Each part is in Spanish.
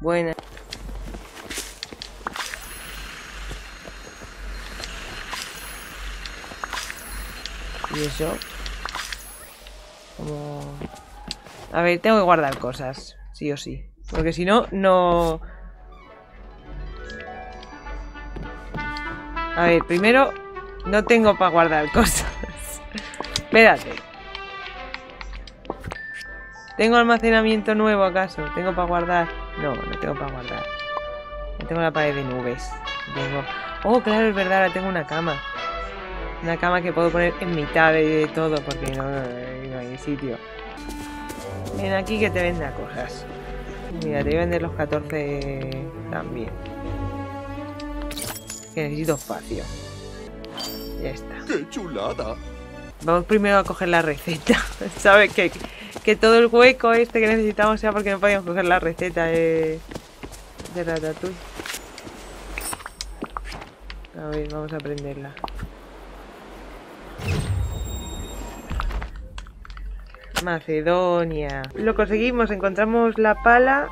Buena. ¿Y eso? Como... A ver, tengo que guardar cosas. Sí o sí. Porque si no, no... A ver, primero... No tengo para guardar cosas. Espérate. ¿Tengo almacenamiento nuevo acaso? ¿Tengo para guardar? No, no tengo para guardar. No tengo la pared de nubes. Tengo... Oh, claro, es verdad, ahora tengo una cama. Una cama que puedo poner en mitad de todo porque no, no, hay sitio. Ven aquí que te venda cosas. Mira, te voy a vender los 14 también. Que necesito espacio. Ya está. ¡Qué chulada! Vamos primero a coger la receta. ¿Sabes? Que, que todo el hueco este que necesitamos sea porque no podíamos coger la receta de, de Ratatouille. A ver, vamos a aprenderla. Macedonia. Lo conseguimos, encontramos la pala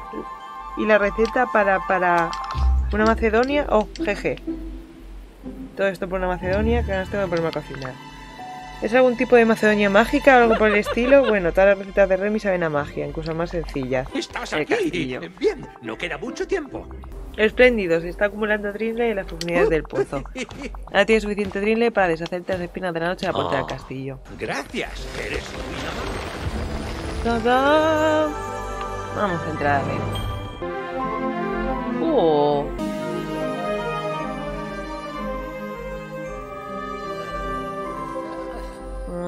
y la receta para, para una Macedonia. Oh, jeje. Todo esto por una Macedonia que ahora tengo que ponerme a cocinar. ¿Es algún tipo de Macedonia mágica o algo por el estilo? Bueno, todas las recetas de Remy saben a magia, incluso más sencillas. ¡Estás El aquí! castillo. Bien, no queda mucho tiempo. Espléndido, se está acumulando Trinley en las profundidades del pozo. Ahora tienes suficiente Trinley para deshacerte las espinas de la noche a la puerta del Oh. castillo. Gracias, eres. ¡Tada! Vamos a entrar a ver. ¡Oh!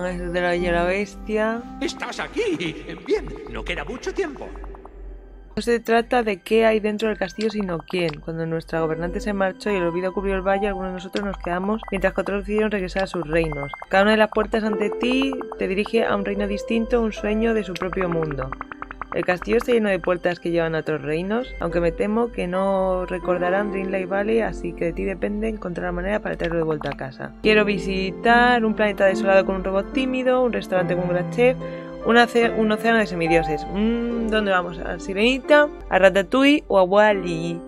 De la Bella y la Bestia. ¡Estás aquí! Bien, no queda mucho tiempo. No se trata de qué hay dentro del castillo, sino quién. Cuando nuestra gobernante se marchó y el olvido cubrió el valle, algunos de nosotros nos quedamos, mientras que otros decidieron regresar a sus reinos. Cada una de las puertas ante ti te dirige a un reino distinto, un sueño de su propio mundo. El castillo está lleno de puertas que llevan a otros reinos, aunque me temo que no recordarán Dreamlight Valley, así que de ti depende encontrar la manera para traerlo de vuelta a casa. Quiero visitar un planeta desolado con un robot tímido, un restaurante con un gran chef, un, océano de semidioses. Mm, ¿Dónde vamos? ¿A Sirenita? ¿A Ratatouille o a Wally?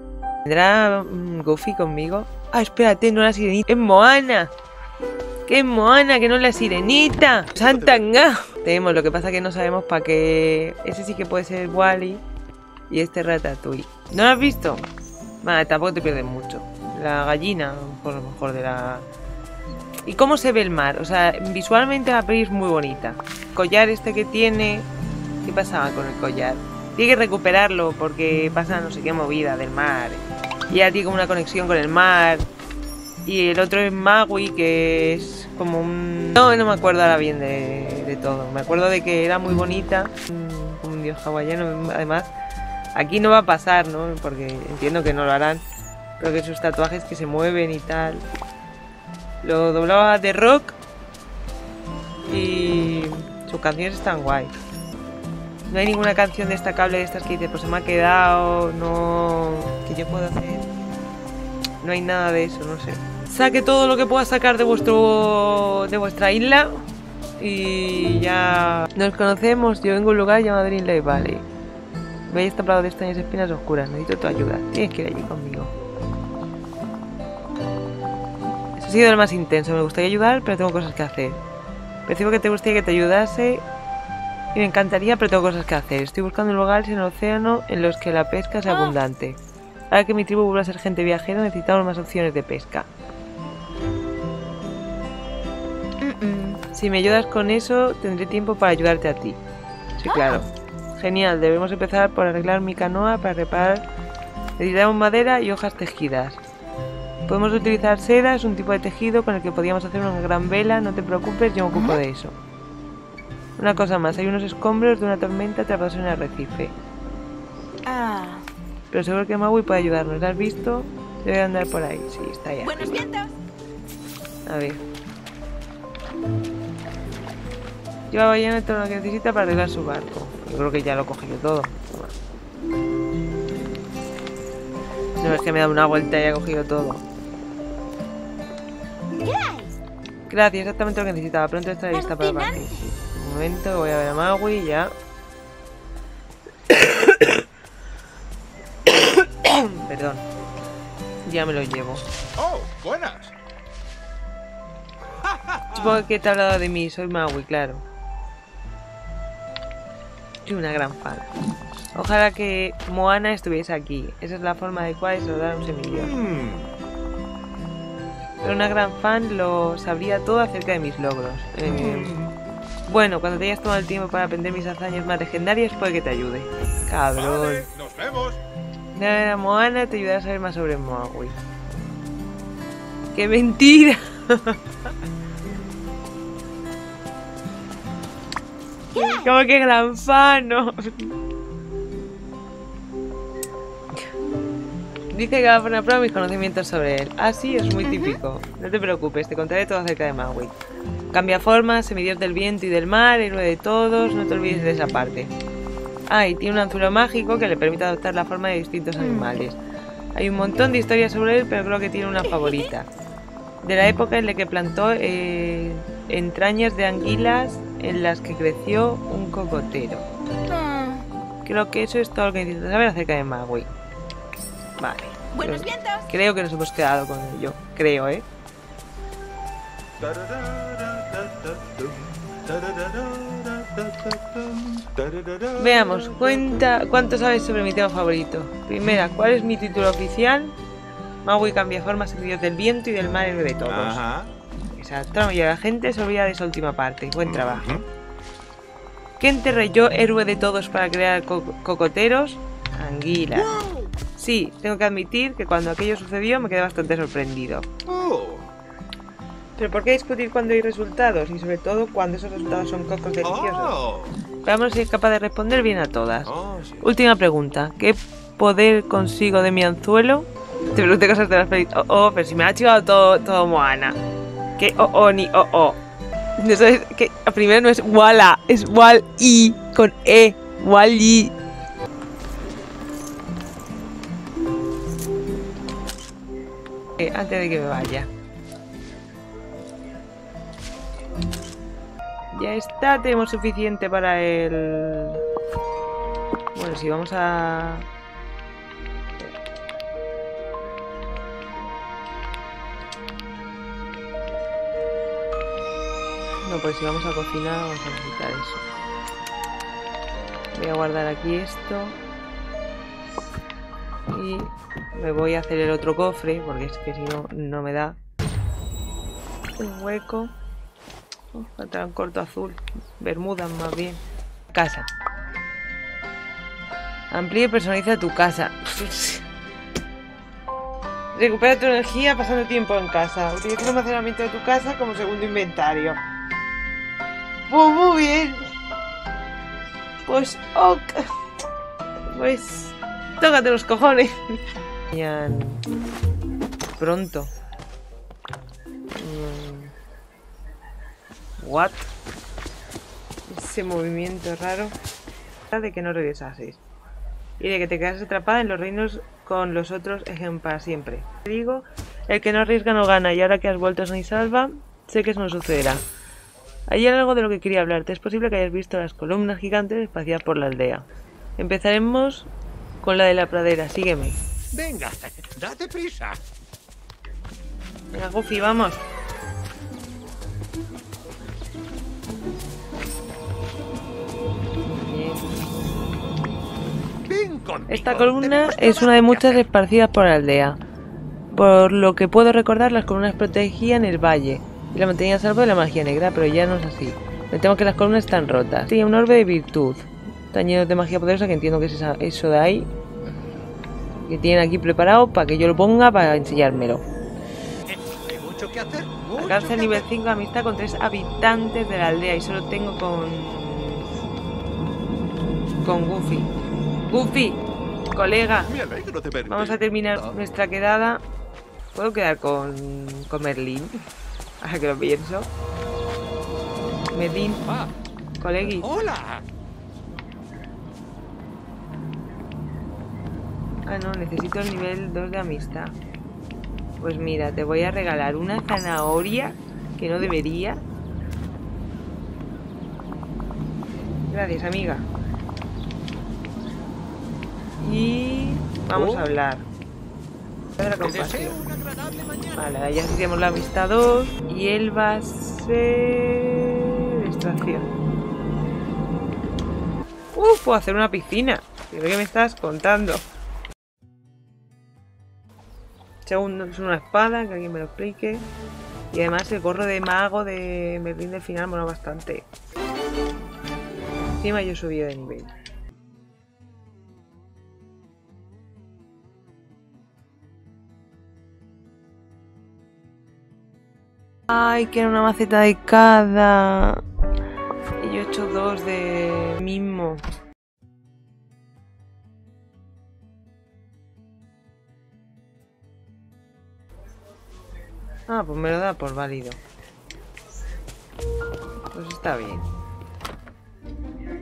¿Tendrá mm, Goofy conmigo? Ah, espérate, no la sirenita, es Moana. ¿Qué es Moana? Que no la sirenita. Santanga. Tenemos, lo que pasa que no sabemos para qué. Ese sí que puede ser Wally y este Ratatouille. ¿No lo has visto? Vale, tampoco te pierdes mucho. La gallina, por lo mejor de la. ¿Y cómo se ve el mar? O sea, visualmente la peli es muy bonita. El collar este que tiene. ¿Qué pasaba con el collar? Tiene que recuperarlo porque pasa no sé qué movida del mar. Y ya tiene como una conexión con el mar. Y el otro es Magui, que es como un... No, no me acuerdo ahora bien de, todo. Me acuerdo de que era muy bonita, como un dios hawaiano. Además, aquí no va a pasar, ¿no? Porque entiendo que no lo harán. Pero que sus tatuajes que se mueven y tal. Lo doblaba de rock. Y sus canciones están guay. No hay ninguna canción destacable de estas que dice, pues se me ha quedado, no... que yo puedo hacer. No hay nada de eso, no sé. Saque todo lo que pueda sacar de vuestro de vuestra isla y ya nos conocemos. Yo vengo a un lugar llamado Dreamlight Valley. Veis este prado de extrañas espinas oscuras. Necesito tu ayuda. Tienes que ir allí conmigo. Eso ha sido el más intenso. Me gustaría ayudar, pero tengo cosas que hacer. Percibo que te gustaría que te ayudase y me encantaría, pero tengo cosas que hacer. Estoy buscando lugares en el océano en los que la pesca sea abundante. Para que mi tribu vuelva a ser gente viajera, necesitamos más opciones de pesca. Si me ayudas con eso, tendré tiempo para ayudarte a ti. Sí, claro. Genial, debemos empezar por arreglar mi canoa para reparar. Necesitamos madera y hojas tejidas. Podemos utilizar seda, es un tipo de tejido con el que podríamos hacer una gran vela. No te preocupes, yo me ocupo de eso. Una cosa más, hay unos escombros de una tormenta atrapados en el arrecife. Ah, Pero seguro que Maui puede ayudarnos. ¿La has visto? Debe de andar por ahí. Sí, está ahí. buenos vientos. A ver. Lleva ballena todo lo que necesita para arreglar su barco. Yo creo que ya lo he cogido todo. No es que me da una vuelta y ha cogido todo. Gracias, exactamente lo que necesitaba. Pronto estaré lista para partir. Un momento, voy a ver a Maui ya. Perdón. Ya me lo llevo. Oh, buenas. Supongo que te ha hablado de mí, soy Maui, claro. Soy una gran fan. Ojalá que Moana estuviese aquí. Esa es la forma adecuada de saludar a un. Hmm. Pero una gran fan lo sabría todo acerca de mis logros. Eh, bueno, cuando te hayas tomado el tiempo para aprender mis hazañas más legendarias, puede que te ayude. Cabrón. Nos vemos. Moana te ayudará a saber más sobre Maui. ¡Qué mentira! Como que gran fan, ¿no? Dice que va a poner a prueba mis conocimientos sobre él. Ah, sí, es muy típico. No te preocupes, te contaré todo acerca de Maui. Cambia formas, semidios del viento y del mar, héroe de todos, no te olvides de esa parte. Ah, y tiene un anzuelo mágico que le permite adoptar la forma de distintos animales. Hay un montón de historias sobre él, pero creo que tiene una favorita. De la época en la que plantó eh, entrañas de anguilas en las que creció un cocotero. Ah. Creo que eso es todo lo que necesitas saber acerca de Maui. Vale. Buenos Creo- vientos. Creo que nos hemos quedado con ello. Creo, ¿eh? Veamos, cuenta cuánto sabes sobre mi tema favorito. Primera, ¿cuál es mi título oficial? Maui cambia formas servicios del viento y del mar héroe de todos. Ajá. La mayoría de la gente se olvida de esa última parte. Buen trabajo. Ujú. ¿Qué enterré yo, héroe de todos, para crear co- cocoteros? Anguilas. Sí, tengo que admitir que cuando aquello sucedió me quedé bastante sorprendido. Pero ¿por qué discutir cuando hay resultados? Y sobre todo cuando esos resultados son cocos deliciosos. Oh. Veamos si es capaz de responder bien a todas. Oh. Última pregunta. ¿Qué poder consigo de mi anzuelo? Te pregunté cosas de las películas. Oh, oh, pero si me ha chivado todo, todo Moana. ¿Qué oh, oh, ni oh, oh? No sabes que primero no es Wala, es Wal-I con E. Wal-I. Eh, antes de que me vaya. Ya está, tenemos suficiente para el... Bueno, si vamos a... No, pues si vamos a cocinar vamos a necesitar eso. Voy a guardar aquí esto. Y me voy a hacer el otro cofre, porque es que si no, no me da. Un hueco. Falta un corto azul. Bermudas más bien. Casa. Amplía y personaliza tu casa. Recupera tu energía pasando tiempo en casa. Utiliza el almacenamiento de tu casa como segundo inventario. Pues muy bien. Pues ok. Pues tócate los cojones. Pronto. Mm. What? Ese movimiento raro de que no regresases y de que te quedas atrapada en los reinos con los otros ejemplos para siempre. Te digo, el que no arriesga no gana y ahora que has vuelto a salva, sé que eso no sucederá. Hay algo de lo que quería hablarte. Es posible que hayas visto las columnas gigantes espaciadas por la aldea. Empezaremos con la de la pradera. Sígueme. Venga, date prisa. Venga, Goofy, vamos. Esta columna es una de muchas esparcidas por la aldea. Por lo que puedo recordar, las columnas protegían el valle y la mantenían a salvo de la magia negra, pero ya no es así. Me temo que las columnas están rotas. Tenía un orbe de virtud. Están llenos de magia poderosa, que entiendo que es eso de ahí. Que tienen aquí preparado para que yo lo ponga para enseñármelo. Hay mucho que hacer. Alcanza nivel hacer. 5 amistad con tres habitantes de la aldea y solo tengo con. con Goofy. Goofy, colega. Vamos a terminar nuestra quedada. ¿Puedo quedar con, con Merlín? Ahora que lo pienso. Merlín, ah, colegui. hola. Ah, no, necesito el nivel 2 de amistad. Pues mira, te voy a regalar una zanahoria que no debería. Gracias, amiga. Y Vamos Oh. a hablar. De la compasión. Vale, ya hacemos la amistad 2 y él va a ser... extracción. Uh, puedo hacer una piscina. ¿Pero qué me estás contando? Segundo, es una espada, que alguien me lo explique. Y además el gorro de mago de Merlín del final mola bastante. Encima yo he subido de nivel. Ay, que era una maceta de cada. Y yo he hecho dos de mismo. Ah, pues me lo da por válido. Pues está bien.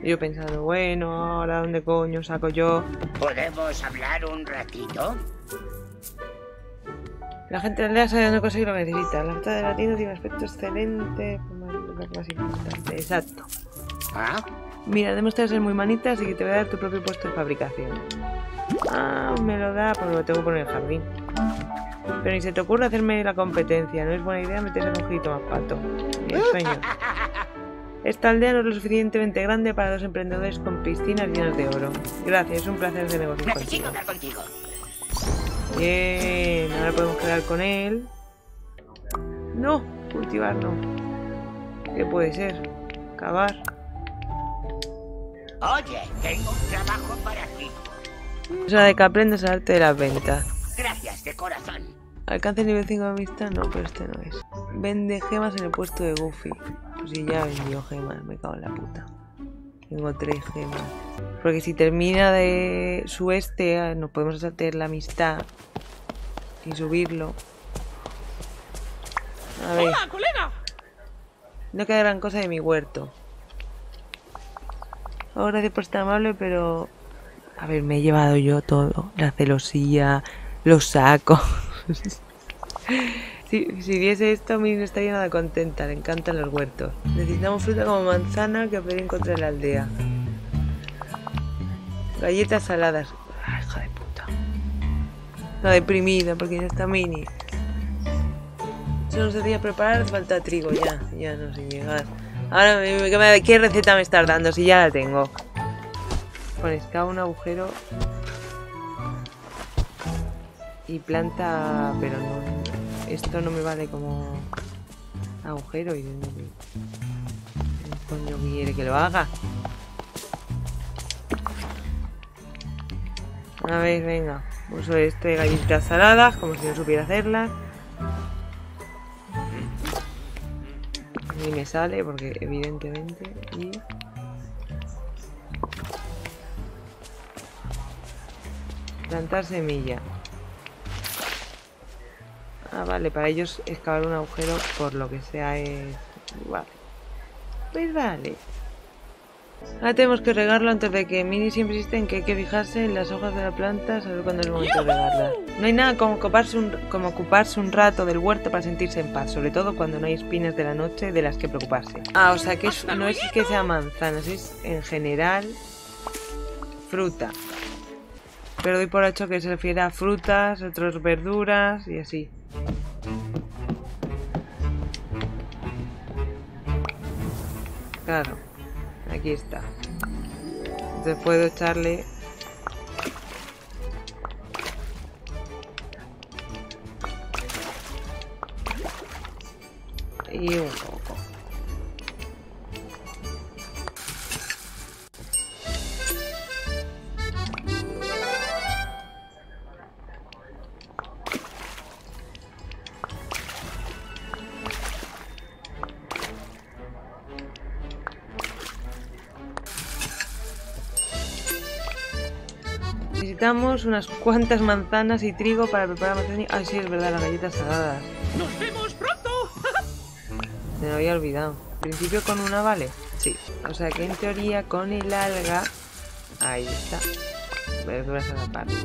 Yo pensando, bueno, ahora dónde coño saco yo. ¿Podemos hablar un ratito? La gente de la aldea sabe dónde conseguir lo que necesita. La fruta de la tienda tiene un aspecto excelente. más- lo más importante. Exacto. ¿Ah? Mira, demuestra ser muy manita, así que te voy a dar tu propio puesto de fabricación. Ah, me lo da, pues lo tengo que poner en el jardín. Pero ni se te ocurre hacerme la competencia, no es buena idea meterse en un girito más pato. Ni el sueño. Esta aldea no es lo suficientemente grande para dos emprendedores con piscinas llenas de oro. Gracias, es un placer de negocios Necesito contigo. Bien, ahora podemos quedar con él. No, cultivar no. ¿Qué puede ser? Cavar. Oye, tengo un trabajo para ti. Es hora de que aprendas el arte de las ventas. Gracias de corazón. Alcance el nivel 5 de amistad, no, pero este no es. Vende gemas en el puesto de Goofy. Pues si ya vendió gemas, me cago en la puta. Tengo tres gemas. Porque si termina de su este, ah, nos podemos saltar la amistad y subirlo. A ver. No queda gran cosa de mi huerto. Oh, gracias por estar amable, pero... A ver, me he llevado yo todo. La celosía, los sacos. si, si viese esto, a mí no estaría nada contenta. Le encantan los huertos. Necesitamos fruta como manzana que poder encontrar en la aldea. Galletas saladas. Está deprimida porque ya está mini. Solo se día preparar, falta trigo ya. Ya no sé llegar. Ahora, ¿qué, receta me estás dando? Si ya la tengo. Pones cada un agujero y planta, pero no, esto no me vale como agujero y no me- ¿Quién coño quiere que lo haga? A ver, venga, uso este galletitas saladas como si no supiera hacerlas. Y me sale porque evidentemente y plantar semilla. Ah, vale, para ellos excavar un agujero por lo que sea es... Vale. Pues vale. Ahora tenemos que regarlo antes de que Mini siempre insiste en que hay que fijarse en las hojas de la planta, saber cuándo es el momento de regarla. No hay nada como ocuparse, un, como ocuparse un rato del huerto para sentirse en paz, sobre todo cuando no hay espinas de la noche de las que preocuparse. Ah, o sea que es- no es que sea manzanas, es en general fruta. Pero doy por hecho que se refiere a frutas, otras verduras y así. Claro, aquí está. Entonces puedo echarle... Y un. Necesitamos unas cuantas manzanas y trigo para preparar manzanas. Ah, sí, es verdad, las galletas saladas. ¡Nos vemos pronto! Me lo había olvidado. ¿En principio con una vale? Sí. O sea que en teoría con el alga... Ahí está. Verduras a la parte.